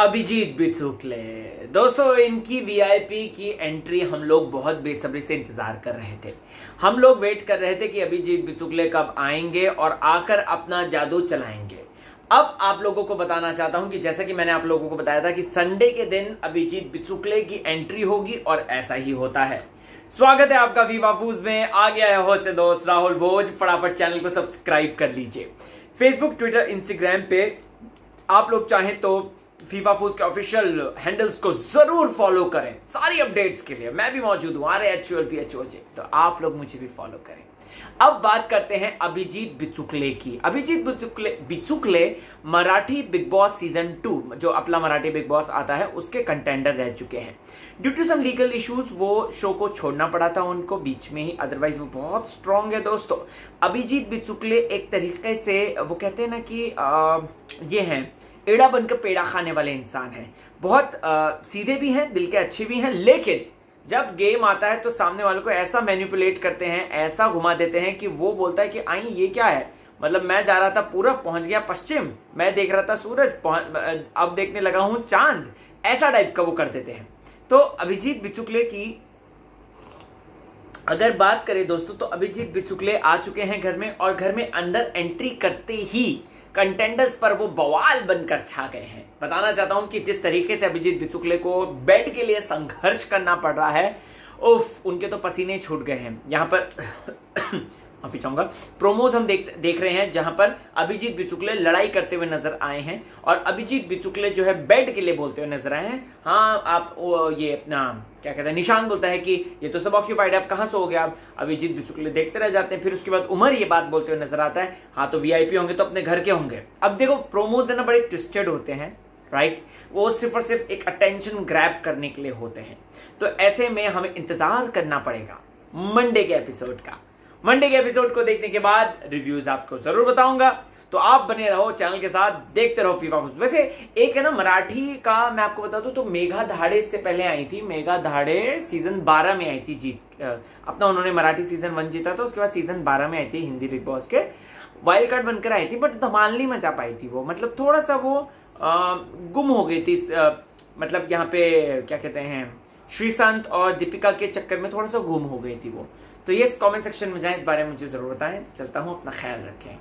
अभिजीत बिचुकले। दोस्तों, इनकी वीआईपी की एंट्री हम लोग बहुत बेसब्री से इंतज़ार कर रहे थे। हम लोग वेट कर रहे थे कि अभिजीत बिचुकले कब आएँगे और आकर अपना जादू चलाएँगे। अब आप लोगों को बताना चाहता हूँ कि जैसा कि मैंने आप लोगों को बताया था कि संडे के दिन अभिजीत बिचुकले की एंट्री होगी और ऐसा ही होता है। स्वागत है आपका वीवा फूज में। आ गया है होस्ट दोस्त राहुल भोज। फटाफट चैनल को सब्सक्राइब कर लीजिए। फेसबुक ट्विटर इंस्टाग्राम पे आप लोग चाहें तो फीफा फूज के ऑफिशियल हैंडल्स को ज़रूर फॉलो करें। सारी अपडेट्स के लिए। मैं भी मौजूद हूँ R H P H O J तो आप लोग मुझे भी फॉलो करें। अब बात करते हैं अभिजीत बिचुकले की। Abhijeet Bichukale Bichukale Marathi Bigg Boss season two जो अपना मराठी बिग बॉस आता है उसके कंटेंडर रह चुके हैं। Due to some legal issues वो शो को छोड़ना पड़ा था उनको बीच में ही। अदरवाइज़ वो बहुत स्ट्रांग है दोस्तों। अभिजीत बिचुकले एक तरीके से वो कहते हैं ना कि आ, ये हैं एड़ा बनकर पेड़ा खाने वाले इंसान हैं। बहुत आ, सीधे भी हैं दिल के अच्छे भी हैं लेकिन जब गेम आता है तो सामने वालों को ऐसा मैनिपुलेट करते हैं ऐसा घुमा देते हैं कि वो बोलता है कि आई ये क्या है? मतलब मैं जा रहा था पूरब पहुँच गया पश्चिम मैं देख रहा था सूरज अब देखने लगा हूँ चाँद ऐसा टाइप का वो कर देते हैं। तो अभिजीत बिचुकले की अगर बात करें दोस्तों तो अभिजीत बिचुकले आ चुके हैं घर में और घर में अंदर एंट्री करते ही कंटेंडर्स पर वो बवाल बनकर छा गए हैं। बताना चाहता हूँ कि जिस तरीके से अभिजीत बिचुकले को बेड के लिए संघर्ष करना पड़ रहा है, उफ, उनके तो पसीने छूट गए हैं। यहाँ पर माफ़ी चाहूँगा। प्रोमोज हम देख देख रहे हैं जहाँ पर अभिजीत बिचुकले लड़ाई करते हुए नज़र आए हैं और अभिजीत बिचुकले जो है बेड के लिए बोलते हुए नज़र आए हैं। हाँ आप ये अपना, क्या कहते हैं, निशान बोलता है कि ये तो सब ऑक्यूपाइड है आप कहाँ सो गए आप अभिजीत बिचुकले देखते रह जाते हैं, फिर उसके बाद उमर ये बात बोलते हुए नज़र आता है। हाँ तो वीआईपी होंगे तो अपने घर के होंगे। अब देखो प्रोमोज ना बड़े ट्विस्टेड होते हैं राइट वो सिर्फ़ और सिर्फ़ एक अटेंशन ग्रैप करने के लिए होते हैं। तो ऐसे में हमें इंतज़ार करना पड़ेगा मंडे के एपिसोड का। मंडे के एपिसोड को देखने के बाद रिव्यूज़ आपको ज़रूर बताऊँगा। तो आप बने रहो चैनल के साथ देखते रहो फीफा वैसे एक है ना मराठी का मैं आपको बता दू तो मेघा धाड़े इससे पहले आई थी। मेघा धाड़े सीज़न 12 में आई थी जीत अपना उन्होंने मराठी सीज़न वन जीता था उसके बाद सीज़न 12 में आई थी हिंदी बिग बॉस के। वाइल्ड कार्ड बनकर आई थी बट धमाल नहीं मचा पाई थी वो। मतलब थोड़ा सा वो आ, गुम हो गई थी आ, मतलब यहाँ पे क्या कहते हैं श्रीसंत और दीपिका के चक्कर में थोड़ा सा गुम हो गई थी वो। तो ये कमेंट सेक्शन में जाएँ, इस बारे में मुझे ज़रूर बताएँ। चलता हूँ, अपना ख्याल रखें।